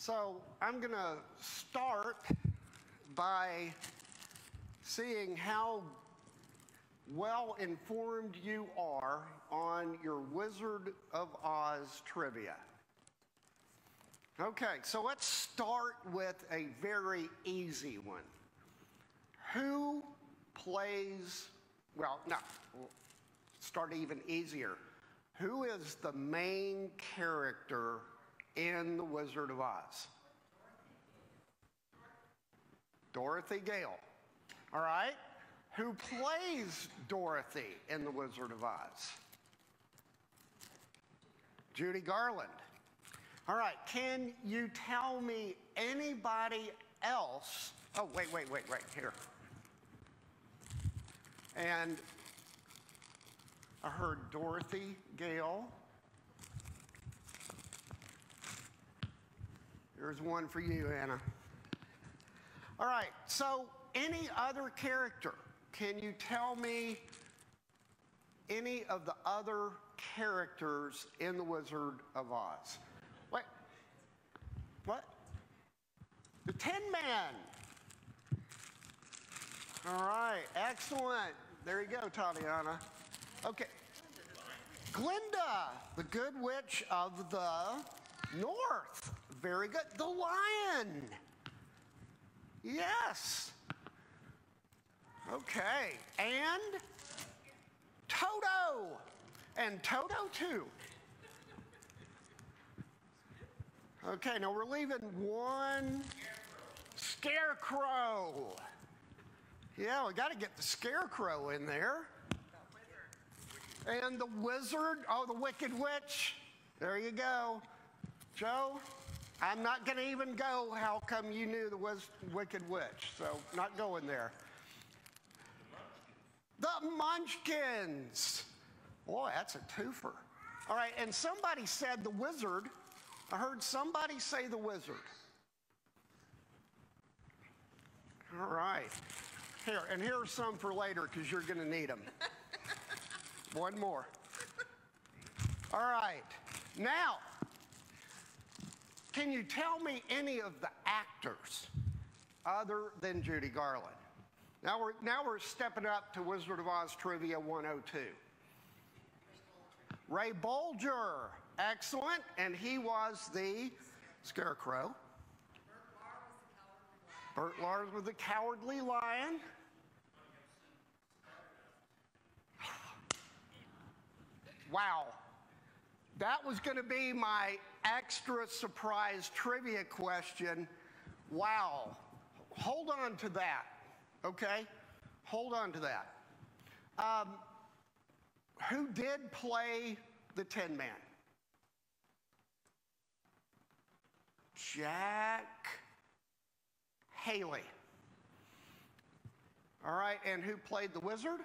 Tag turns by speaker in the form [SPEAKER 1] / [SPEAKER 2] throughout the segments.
[SPEAKER 1] So I'm going to start by seeing how well informed you are on your Wizard of Oz trivia. Okay, so let's start with a very easy one. Who plays, well, no, start even easier. Who is the main character in The Wizard of Oz? Dorothy Gale. All right? Who plays Dorothy in The Wizard of Oz? Judy Garland. All right, can you tell me anybody else? Oh, wait, wait, wait, right here. And I heard Dorothy Gale. There's one for you, Anna. All right, so any other character, can you tell me any of the other characters in The Wizard of Oz? What? What? The Tin Man. All right, excellent. There you go, Tatiana. Okay. Glinda, the good witch of the north. Very good. The lion. Yes. Okay. And Toto. And Toto too. Okay, now we're leaving one scarecrow. Yeah, we got to get the scarecrow in there. And the wizard, oh, the wicked witch. There you go. Joe, I'm not going to even go. How come you knew the wiz- wicked witch? So, not going there. The Munchkins. Boy, that's a twofer. All right, and somebody said the wizard. I heard somebody say the wizard. All right. Here, and here are some for later because you're going to need them. One more. All right. Now, can you tell me any of the actors other than Judy Garland? Now we're, now we're stepping up to Wizard of Oz Trivia 102. Ray Bolger, excellent, and he was the Scarecrow. Bert Lahr was the Cowardly Lion. Wow. That was going to be my extra surprise trivia question. Wow. Hold on to that, okay? Hold on to that. Um, who did play the Tin Man? Jack Haley. All right, and who played the wizard?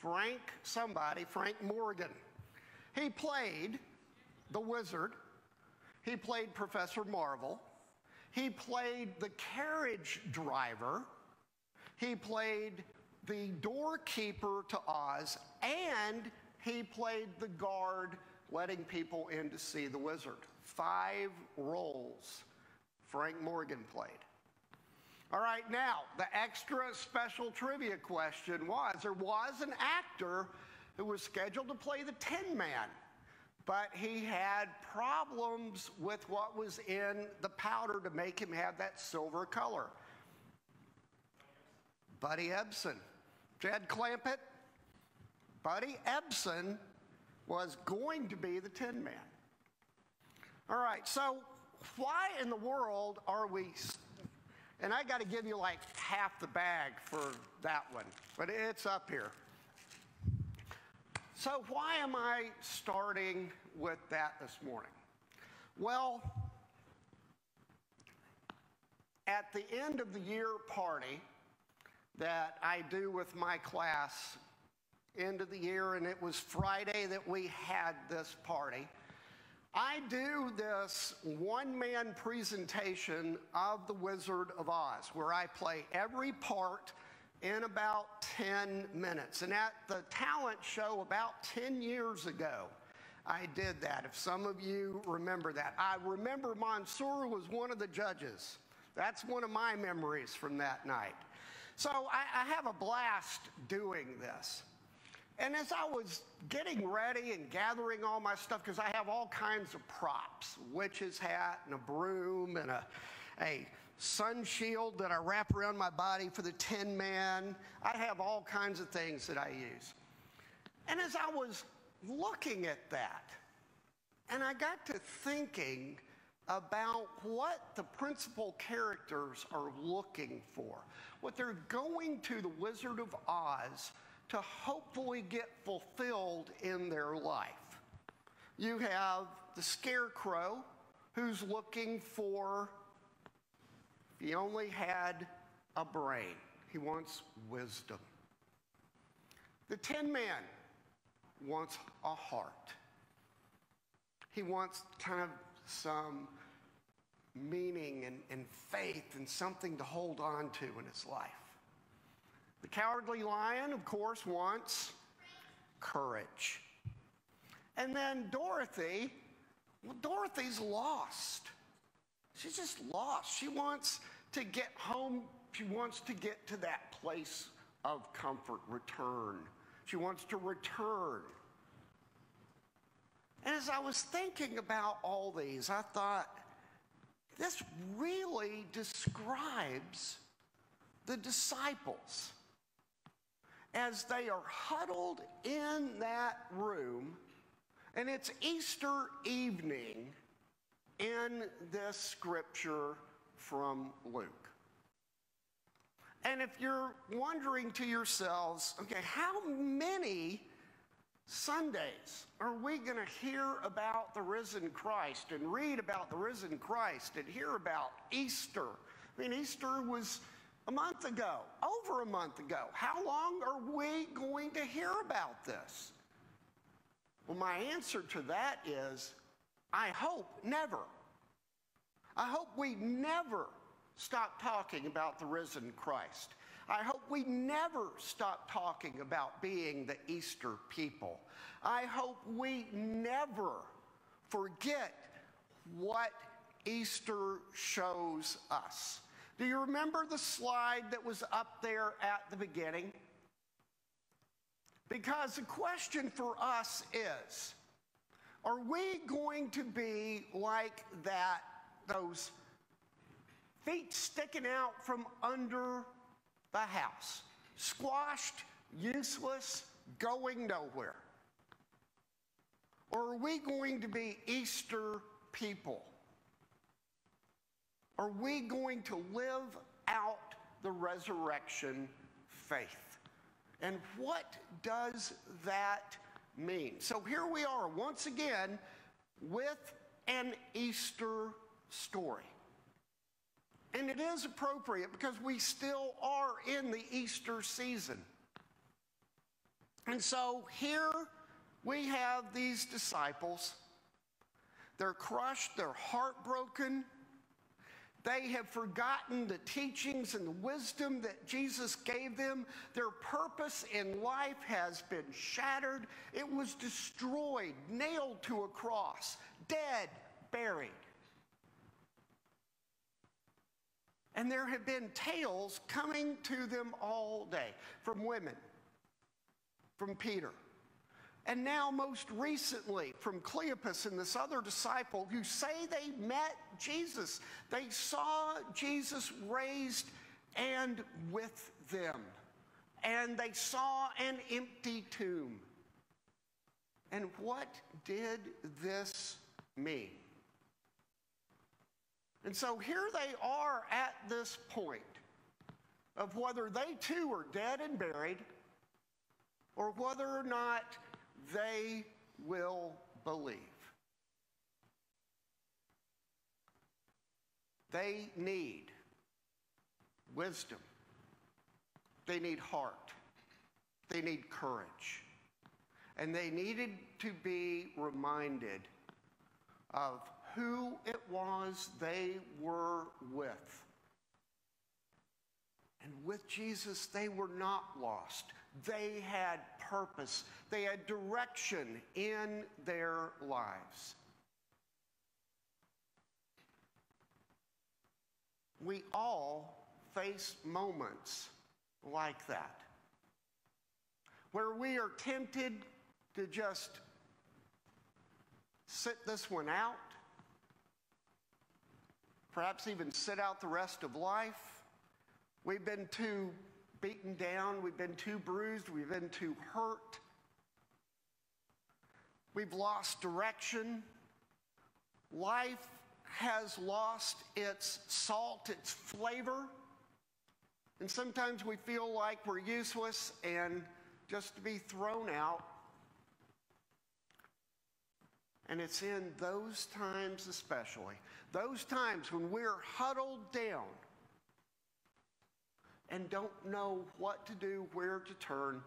[SPEAKER 1] Frank somebody, Frank Morgan. He played the wizard. He played Professor Marvel. He played the carriage driver. He played the doorkeeper to Oz. And he played the guard letting people in to see the wizard. Five roles Frank Morgan played. All right, now, the extra special trivia question was there was an actor who was scheduled to play the Tin Man, but he had problems with what was in the powder to make him have that silver color. Buddy Ebsen. Jed Clampett, Buddy Ebsen was going to be the Tin Man. All right, so why in the world are we and I got to give you like half the bag for that one, but it's up here. So, why am I starting with that this morning? Well, at the end of the year party that I do with my class, end of the year, and it was Friday that we had this party. I do this one man presentation of The Wizard of Oz where I play every part in about 10 minutes. And at the talent show about 10 years ago, I did that. If some of you remember that, I remember Mansour was one of the judges. That's one of my memories from that night. So I, I have a blast doing this. And as I was getting ready and gathering all my stuff, because I have all kinds of props witch's hat and a broom and a, a sun shield that I wrap around my body for the Tin Man. I have all kinds of things that I use. And as I was looking at that, and I got to thinking about what the principal characters are looking for, what they're going to the Wizard of Oz to hopefully get fulfilled in their life. You have the Scarecrow who's looking for, if he only had a brain, he wants wisdom. The Tin Man wants a heart. He wants kind of some meaning and, and faith and something to hold on to in his life. The cowardly lion, of course, wants courage. And then Dorothy, well, Dorothy's lost. She's just lost. She wants to get home. She wants to get to that place of comfort, return. She wants to return. And as I was thinking about all these, I thought, this really describes the disciples as they are huddled in that room, and it's Easter evening in this scripture from Luke. And if you're wondering to yourselves, okay, how many Sundays are we going to hear about the risen Christ and read about the risen Christ and hear about Easter? I mean, Easter was a month ago, over a month ago. How long are we going to hear about this? Well, my answer to that is I hope never. I hope we never stop talking about the risen Christ. I hope we never stop talking about being the Easter people. I hope we never forget what Easter shows us. Do you remember the slide that was up there at the beginning? Because the question for us is are we going to be like that, those feet sticking out from under the house, squashed, useless, going nowhere? Or are we going to be Easter people? Are we going to live out the resurrection faith? And what does that mean? So here we are once again with an Easter story. And it is appropriate because we still are in the Easter season. And so here we have these disciples. They're crushed, they're heartbroken. They have forgotten the teachings and the wisdom that Jesus gave them. Their purpose in life has been shattered. It was destroyed, nailed to a cross, dead, buried. And there have been tales coming to them all day from women, from Peter, and now most recently from Cleopas and this other disciple who say they met Jesus. They saw Jesus raised and with them. And they saw an empty tomb. And what did this mean? And so here they are at this point of whether they too are dead and buried or whether or not they will believe. They need wisdom. They need heart. They need courage. And they needed to be reminded of who it was they were with. And with Jesus, they were not lost. they had purpose, they had direction in their lives. We all face moments like that where we are tempted to just sit this one out, perhaps even sit out the rest of life. We've been too beaten down, we've been too bruised, we've been too hurt. We've lost direction. Life has lost its salt, its flavor. And sometimes we feel like we're useless and just to be thrown out. And it's in those times, especially, those times when we're huddled down and don't know what to do, where to turn.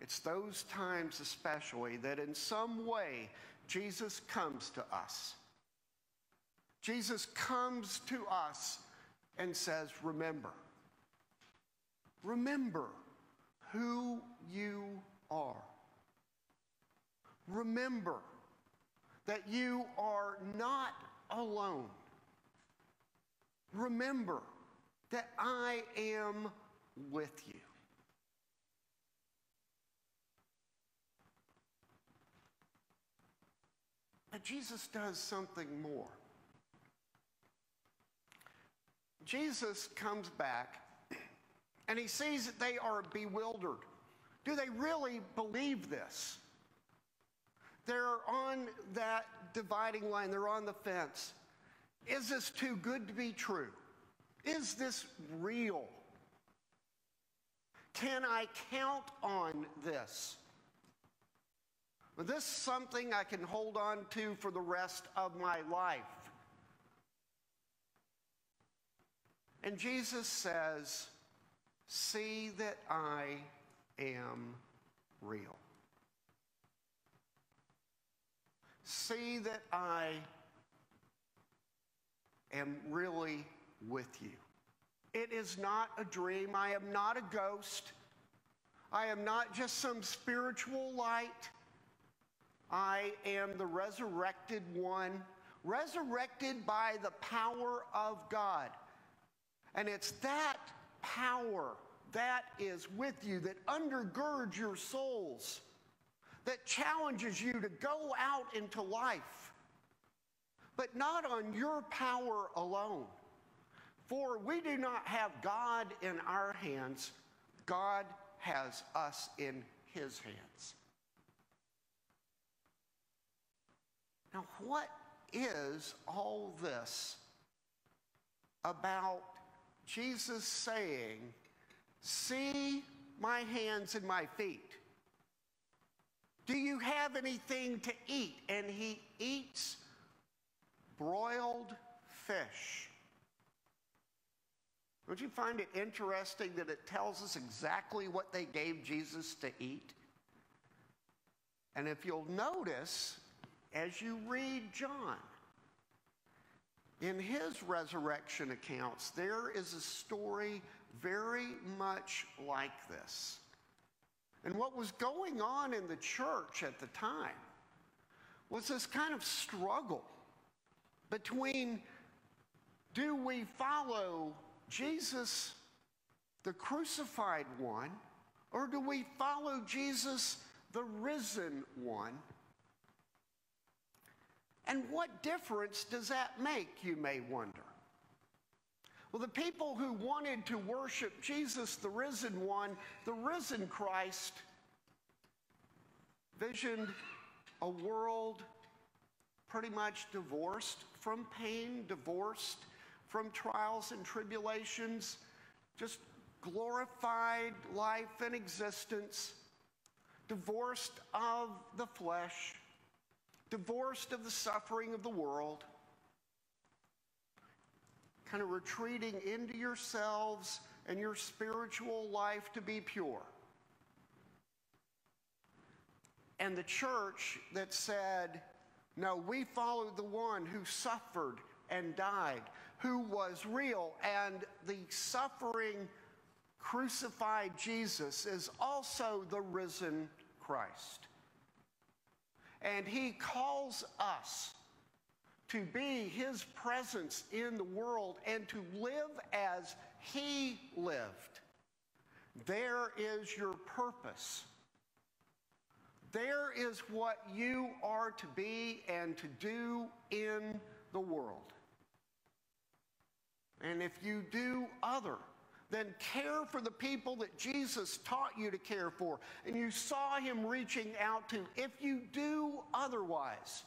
[SPEAKER 1] It's those times, especially, that in some way Jesus comes to us. Jesus comes to us and says, Remember. Remember who you are. Remember that you are not alone. Remember that I am with you. But Jesus does something more. Jesus comes back and he sees that they are bewildered. Do they really believe this? They're on that dividing line, they're on the fence. Is this too good to be true? Is this real? Can I count on this? Is this something I can hold on to for the rest of my life? And Jesus says, See that I am real. See that I am really with you. It is not a dream. I am not a ghost. I am not just some spiritual light. I am the resurrected one, resurrected by the power of God. And it's that power that is with you, that undergirds your souls, that challenges you to go out into life, but not on your power alone. For we do not have God in our hands, God has us in his hands. Now, what is all this about Jesus saying, See my hands and my feet? Do you have anything to eat? And he eats broiled fish. Don't you find it interesting that it tells us exactly what they gave Jesus to eat? And if you'll notice, as you read John, in his resurrection accounts, there is a story very much like this. And what was going on in the church at the time was this kind of struggle between do we follow Jesus, the crucified one, or do we follow Jesus, the risen one? And what difference does that make, you may wonder? Well, the people who wanted to worship Jesus, the risen one, the risen Christ, visioned a world pretty much divorced from pain, divorced from trials and tribulations, just glorified life and existence, divorced of the flesh, divorced of the suffering of the world kind of retreating into yourselves and your spiritual life to be pure. And the church that said, no, we follow the one who suffered and died, who was real, and the suffering crucified Jesus is also the risen Christ. And he calls us to be his presence in the world and to live as he lived. There is your purpose. There is what you are to be and to do in the world. And if you do other, then care for the people that Jesus taught you to care for and you saw him reaching out to. If you do otherwise,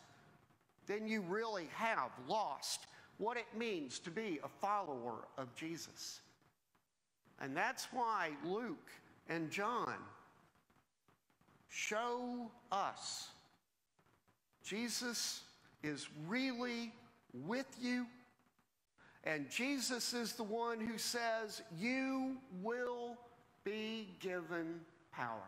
[SPEAKER 1] then you really have lost what it means to be a follower of Jesus. And that's why Luke and John show us Jesus is really with you. And Jesus is the one who says, You will be given power.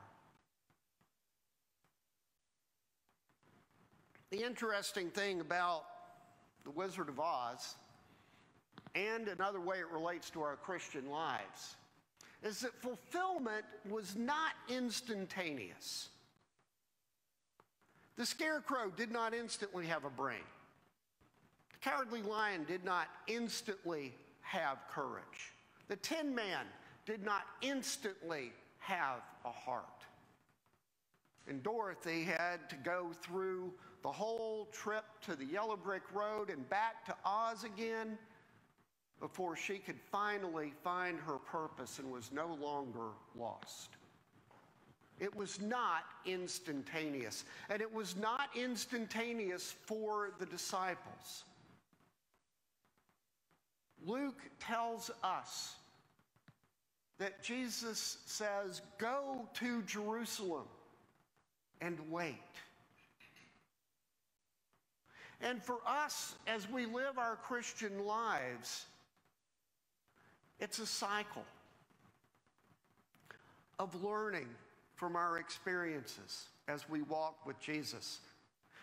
[SPEAKER 1] The interesting thing about The Wizard of Oz, and another way it relates to our Christian lives, is that fulfillment was not instantaneous. The scarecrow did not instantly have a brain. Cowardly lion did not instantly have courage. The tin man did not instantly have a heart. And Dorothy had to go through the whole trip to the yellow brick road and back to Oz again before she could finally find her purpose and was no longer lost. It was not instantaneous. And it was not instantaneous for the disciples. Luke tells us that Jesus says, Go to Jerusalem and wait. And for us, as we live our Christian lives, it's a cycle of learning from our experiences as we walk with Jesus,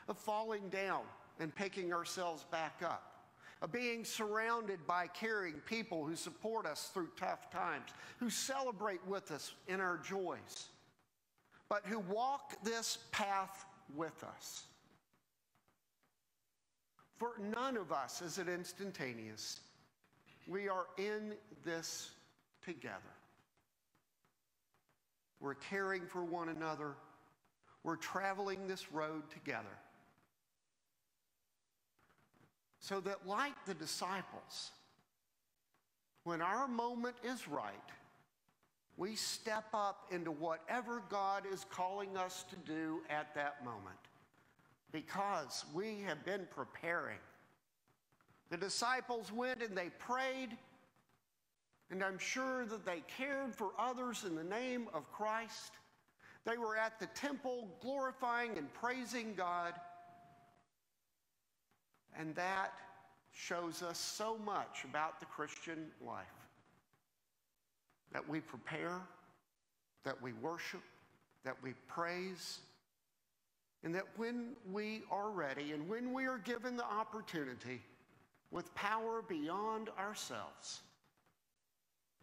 [SPEAKER 1] of falling down and picking ourselves back up, of being surrounded by caring people who support us through tough times, who celebrate with us in our joys, but who walk this path with us. For none of us is it instantaneous. We are in this together. We're caring for one another. We're traveling this road together. So that, like the disciples, when our moment is right, we step up into whatever God is calling us to do at that moment because we have been preparing. The disciples went and they prayed and I'm sure that they cared for others in the name of Christ. They were at the temple glorifying and praising God. And that shows us so much about the Christian life that we prepare, that we worship, that we praise, and that when we are ready and when we are given the opportunity with power beyond ourselves,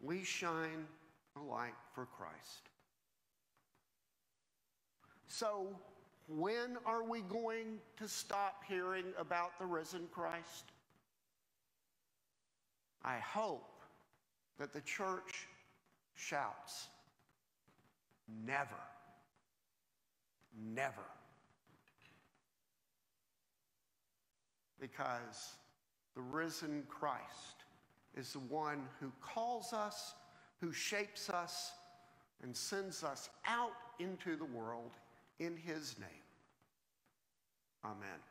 [SPEAKER 1] we shine a light for Christ. So, when are we going to stop hearing about the risen Christ? I hope that the church shouts, never, never. Because the risen Christ is the one who calls us, who shapes us, and sends us out into the world in his name. Amen.